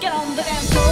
Get on the dance floor.